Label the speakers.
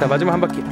Speaker 1: 자 마지막 한 바퀴.